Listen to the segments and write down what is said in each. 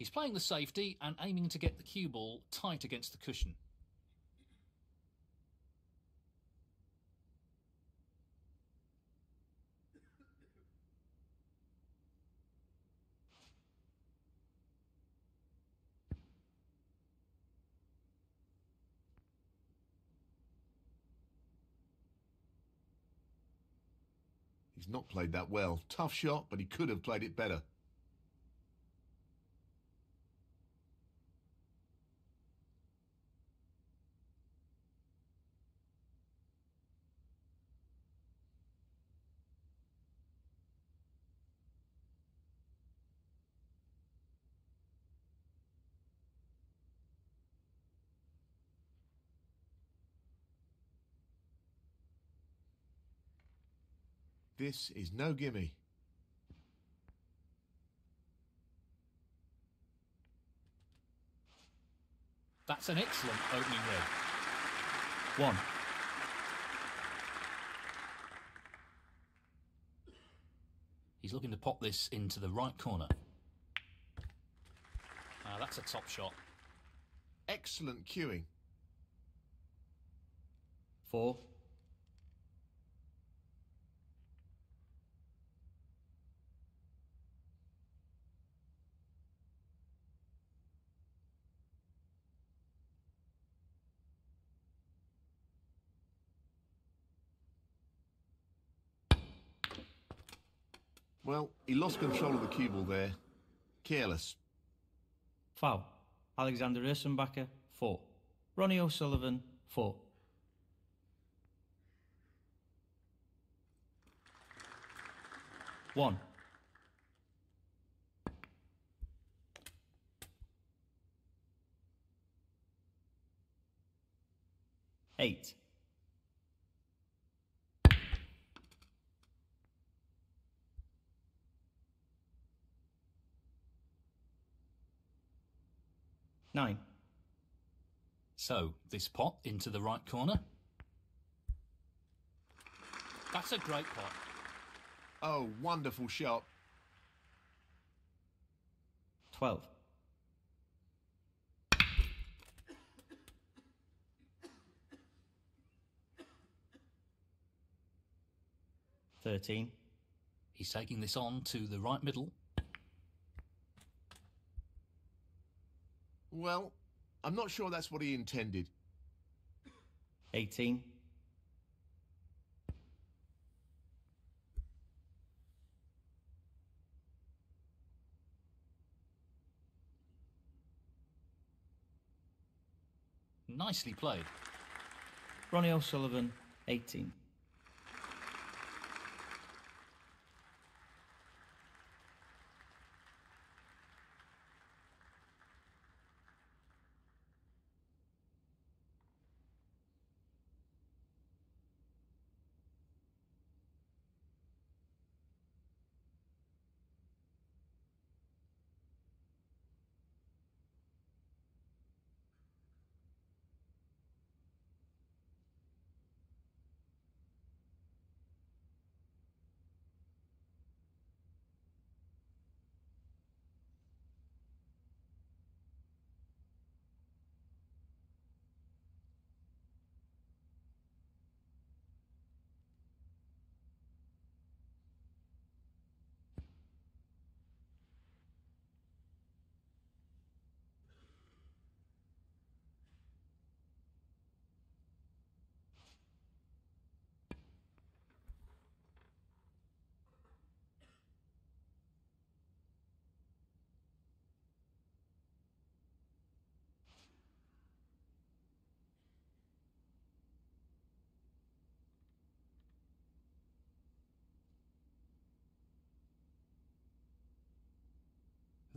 He's playing the safety and aiming to get the cue ball tight against the cushion. He's not played that well. Tough shot, but he could have played it better. This is no gimme. That's an excellent opening red. One. He's looking to pop this into the right corner. Ah, that's a top shot. Excellent cueing. Four. Well, he lost control of the cue ball there. Careless. Foul. Alexander Ursenbacher, four. Ronnie O'Sullivan, four. One. Eight. Nine. So, this pot into the right corner. That's a great pot. Oh, wonderful shot. Twelve. Thirteen. He's taking this on to the right middle. Well, I'm not sure that's what he intended. Eighteen. Nicely played. Ronnie O'Sullivan, 18.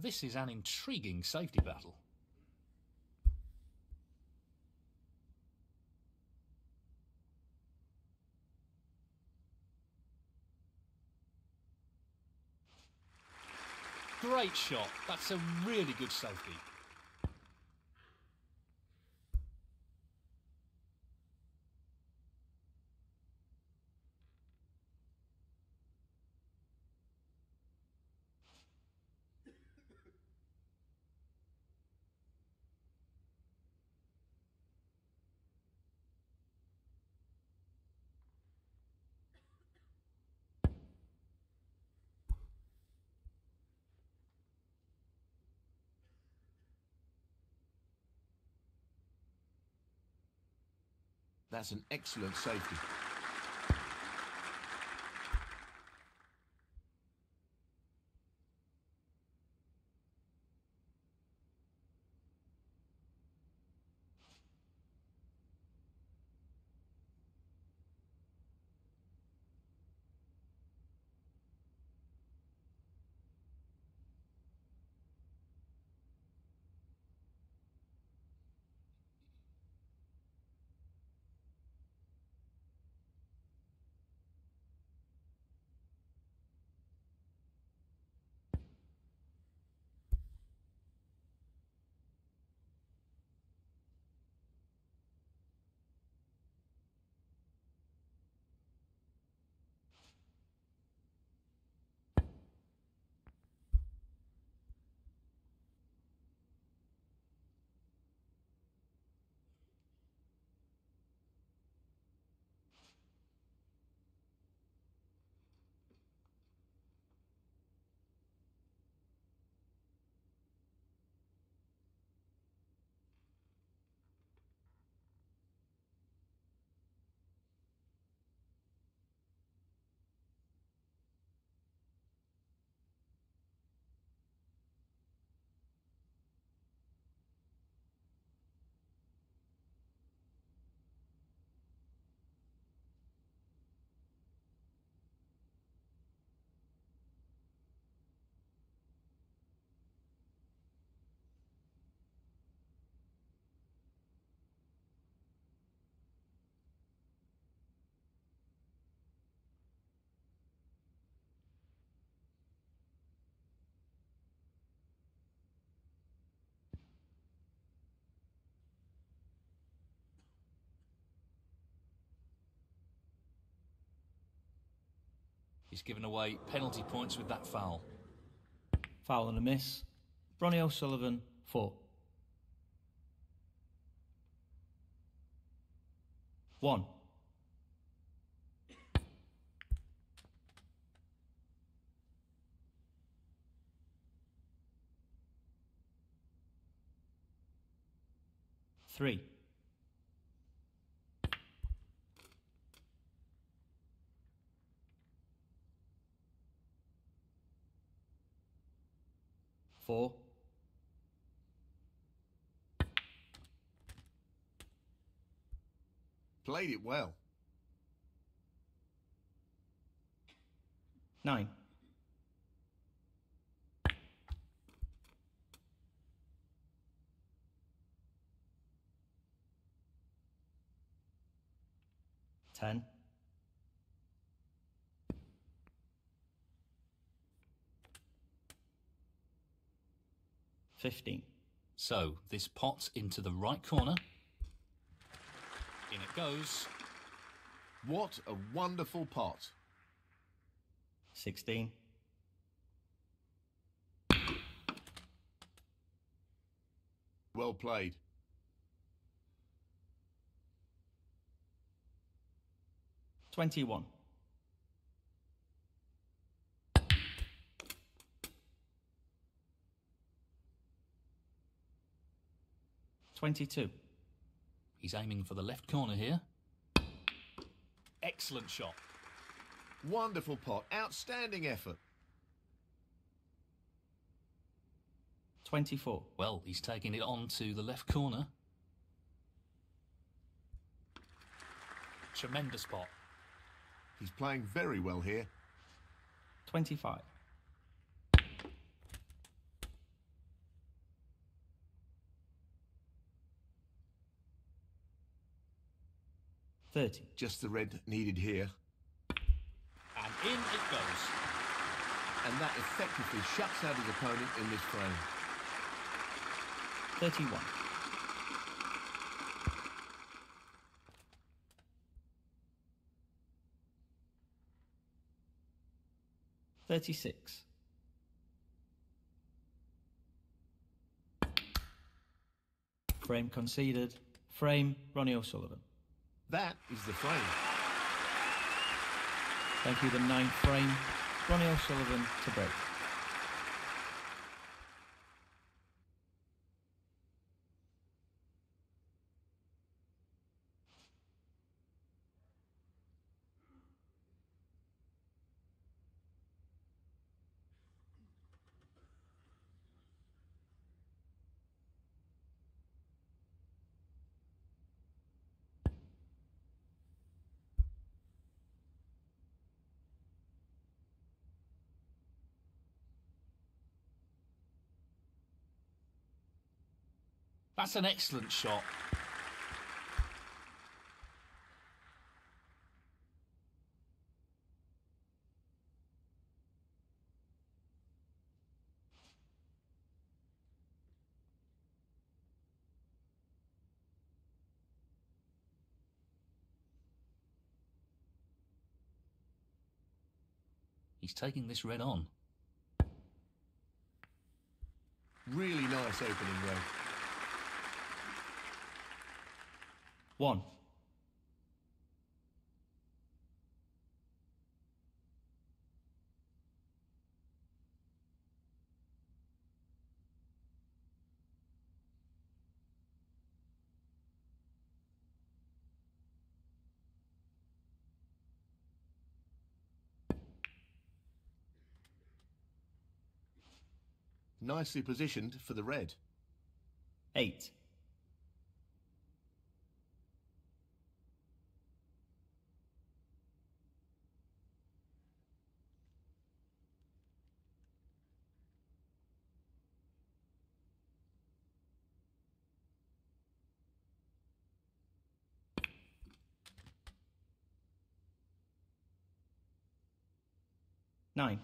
This is an intriguing safety battle. Great shot. That's a really good safety. That's an excellent safety. He's given away penalty points with that foul. Foul and a miss. Ronnie O'Sullivan, 4. 1. Three. Played it well. Nine. Ten. Fifteen. So this pot into the right corner. In it goes. What a wonderful pot. Sixteen. Well played. Twenty-one. Twenty-two. He's aiming for the left corner here. Excellent shot. Wonderful pot. Outstanding effort. Twenty-four. Well, he's taking it on to the left corner. Tremendous pot. He's playing very well here. Twenty-five. Thirty. Just the red needed here. And in it goes. And that effectively shuts out his opponent in this frame. Thirty-one. Thirty-six. Frame conceded. Frame Ronnie O'Sullivan. That is the frame. Thank you, the ninth frame. Ronnie O'Sullivan to break. That's an excellent shot. He's taking this red on. Really nice opening, Ray. One. Nicely positioned for the red. Eight. Nine.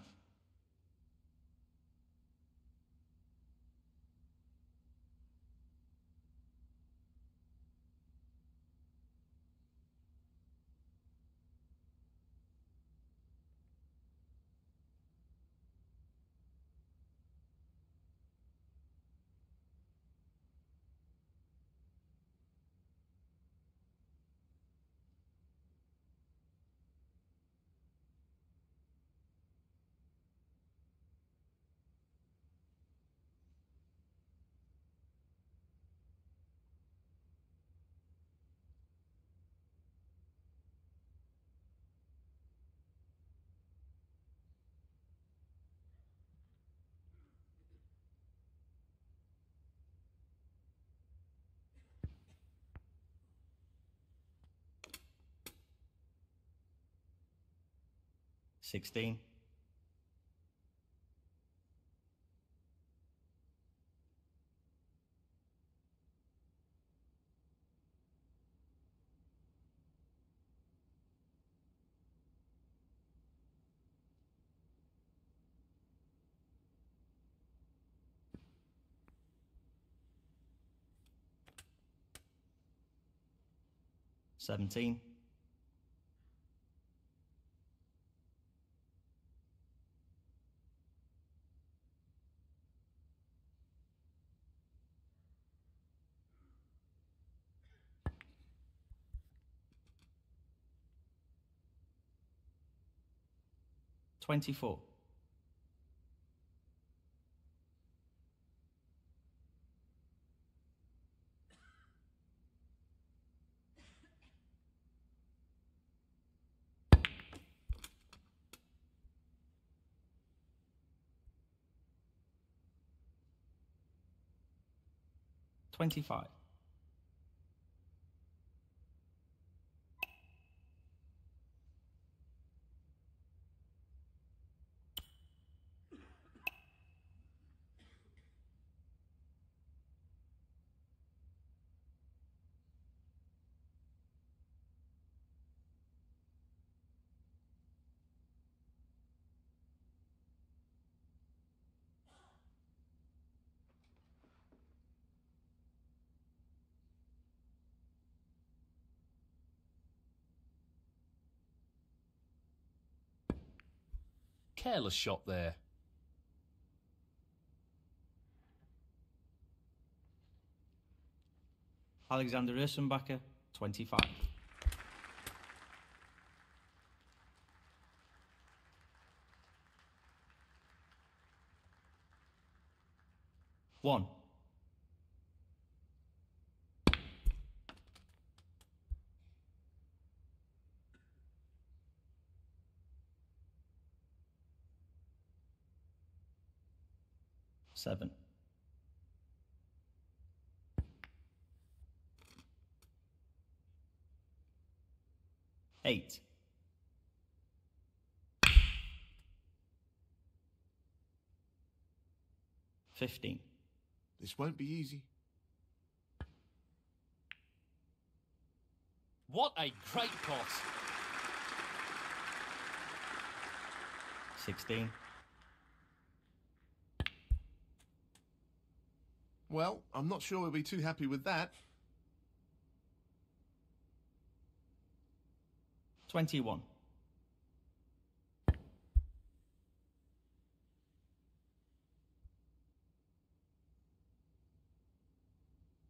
Sixteen. Seventeen. Twenty-four. Twenty-five. Careless shot there. Alexander Ursenbacher, 25. One. 7. Eight. Fifteen. This won't be easy. What a great pot! Sixteen. Well, I'm not sure we'll be too happy with that. 21.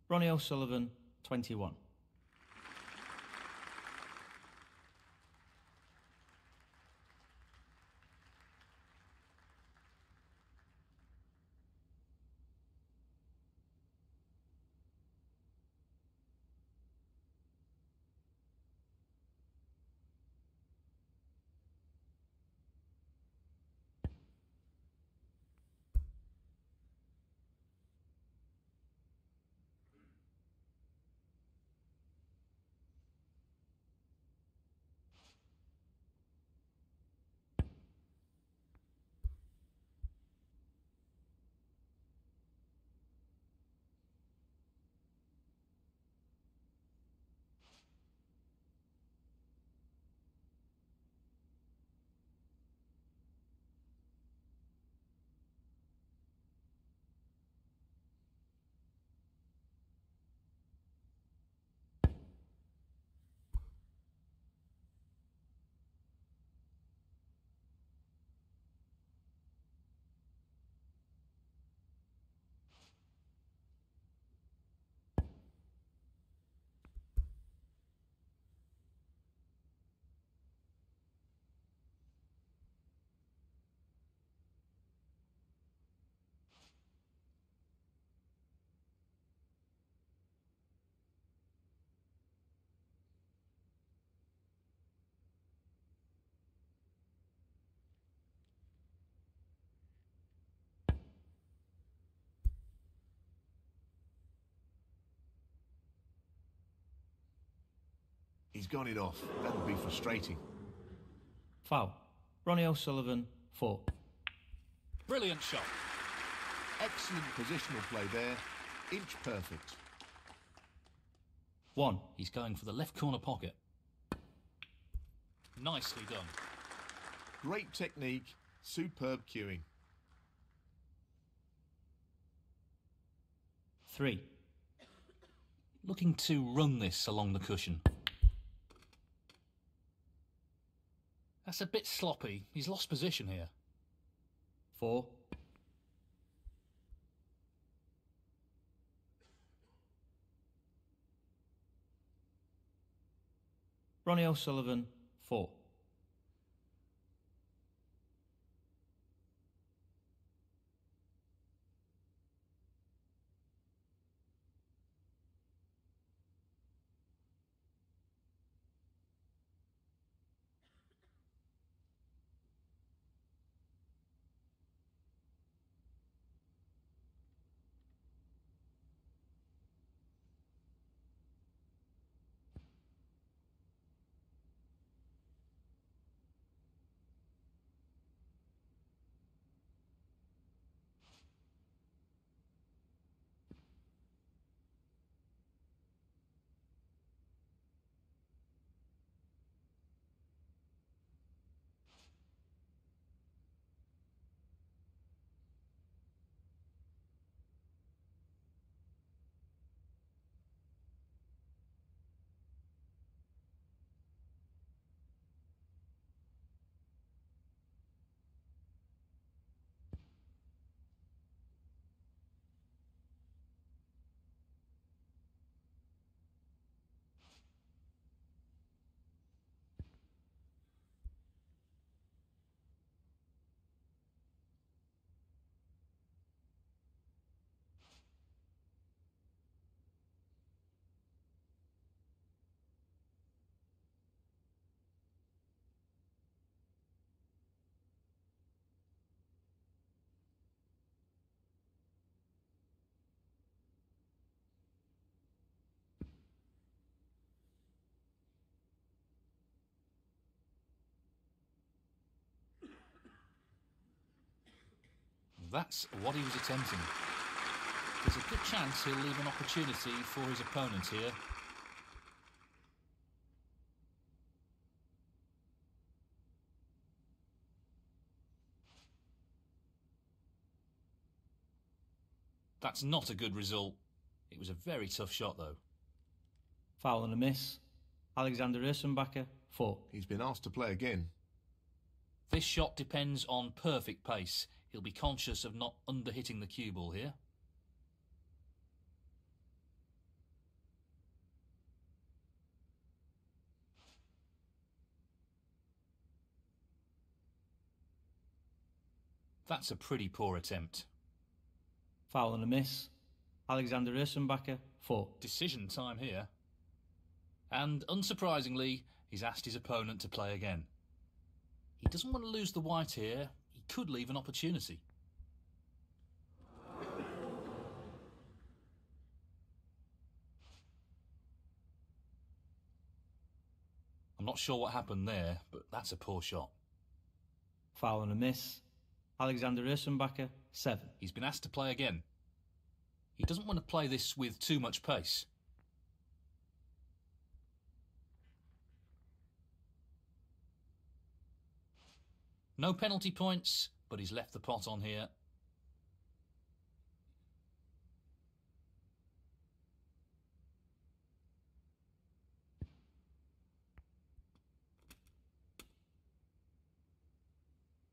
Ronnie O'Sullivan, 21. He's gone it off. That'll be frustrating. Foul. Ronnie O'Sullivan, 4. Brilliant shot. Excellent positional play there. Inch perfect. 1. He's going for the left corner pocket. Nicely done. Great technique. Superb cueing. 3. Looking to run this along the cushion. That's a bit sloppy. He's lost position here. 4. Ronnie O'Sullivan, 4. That's what he was attempting. There's a good chance he'll leave an opportunity for his opponent here. That's not a good result. It was a very tough shot, though. Foul and a miss. Alexander Ursenbacher, four. He's been asked to play again. This shot depends on perfect pace. He'll be conscious of not underhitting the cue ball here. That's a pretty poor attempt. Foul and a miss. Alexander Ursenbacher, 4. Decision time here. And unsurprisingly, he's asked his opponent to play again. He doesn't want to lose the white here. Could leave an opportunity. I'm not sure what happened there, but that's a poor shot. Foul and a miss. Alexander Ursenbacher, 7. He's been asked to play again. He doesn't want to play this with too much pace. No penalty points, but he's left the pot on here.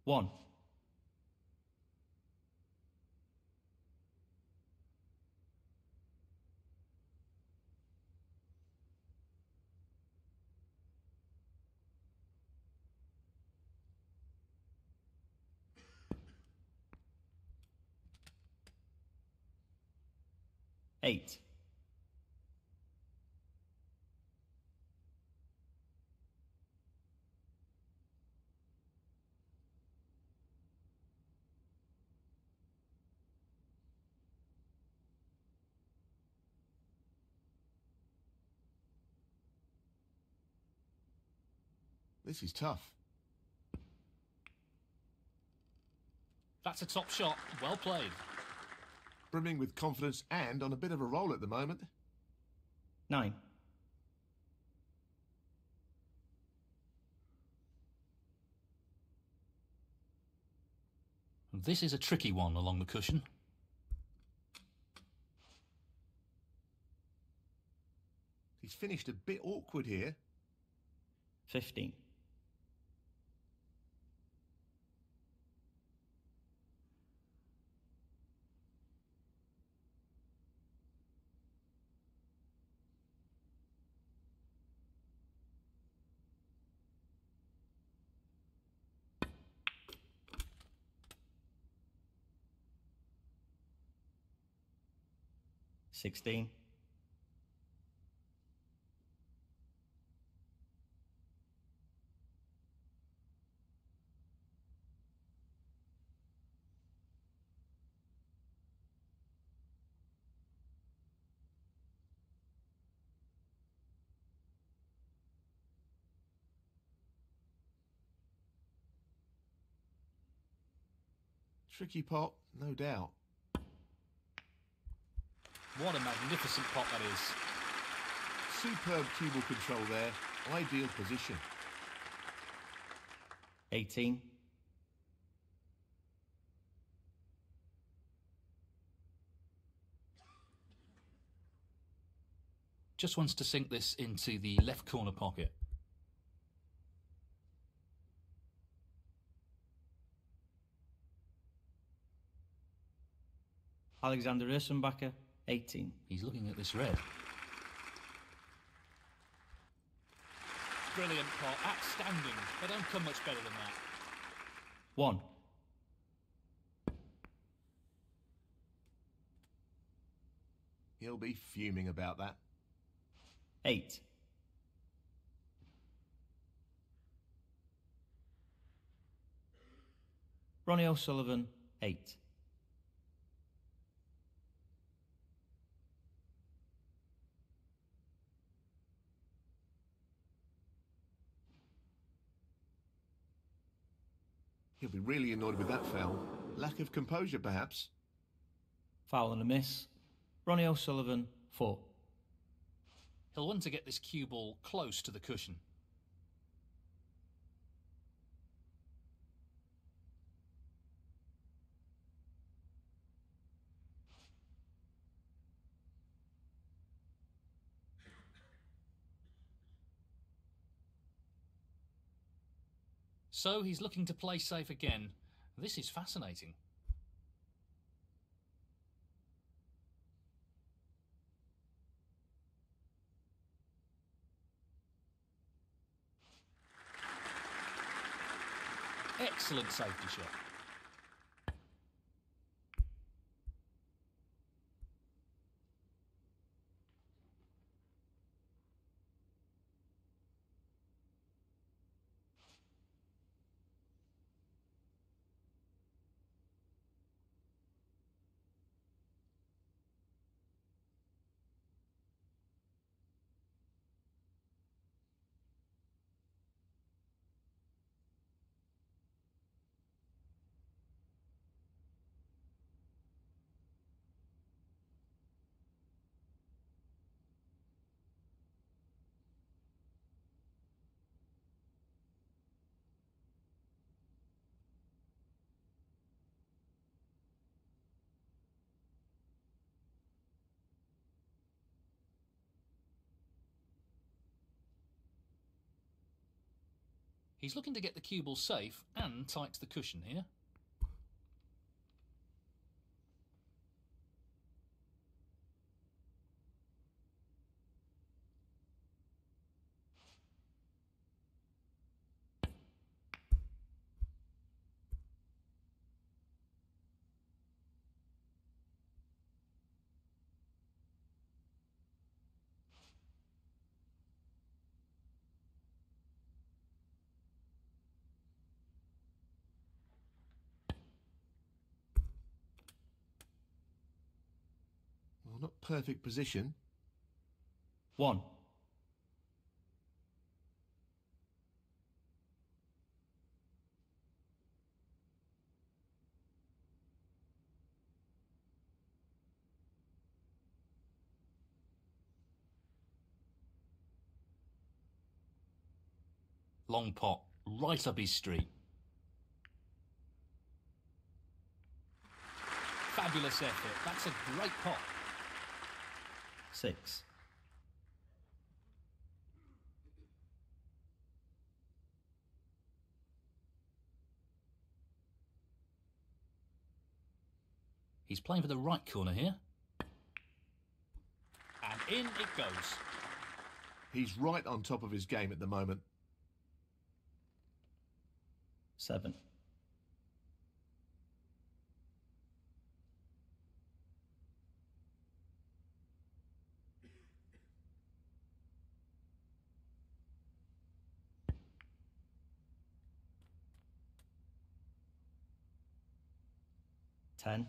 One. Eight. This is tough. That's a top shot. Well played. Brimming with confidence and on a bit of a roll at the moment. Nine. This is a tricky one along the cushion. He's finished a bit awkward here. 15. Sixteen. Tricky pot, no doubt. What a magnificent pot that is. Superb cue ball control there. Ideal position. Eighteen. Just wants to sink this into the left corner pocket. Alexander Ursenbacher, 18. He's looking at this red. Brilliant pot. Outstanding. They don't come much better than that. 1. He'll be fuming about that. 8. Ronnie O'Sullivan, 8. He'll be really annoyed with that foul. Lack of composure, perhaps. Foul and a miss. Ronnie O'Sullivan, 4. He'll want to get this cue ball close to the cushion. So he's looking to play safe again. This is fascinating. Excellent safety shot. He's looking to get the cue ball safe and tight to the cushion here. Well, not perfect position. 1. Long pot, right up his street. Fabulous effort. That's a great pot. 6. He's playing for the right corner here. And in it goes. He's right on top of his game at the moment. 7. Ten.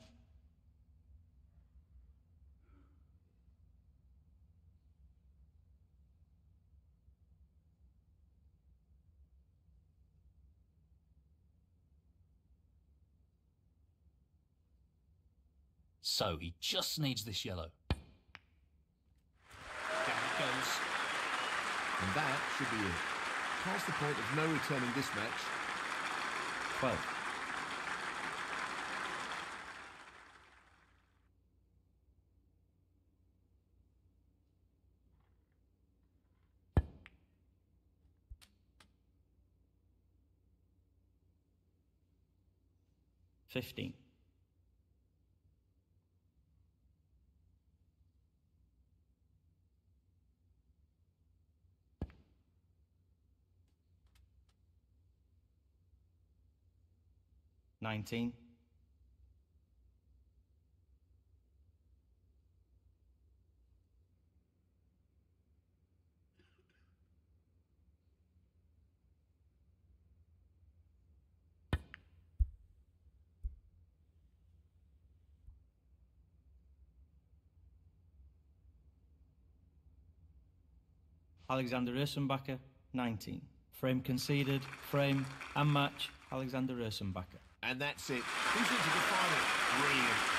So he just needs this yellow. Down it goes. And that should be it. Past the point of no returning this match. Twelve. Fifteen. Nineteen. Alexander Ursenbacher, 19. Frame conceded, frame and match, Alexander Ursenbacher. And that's it. Who's into the final? Brilliant.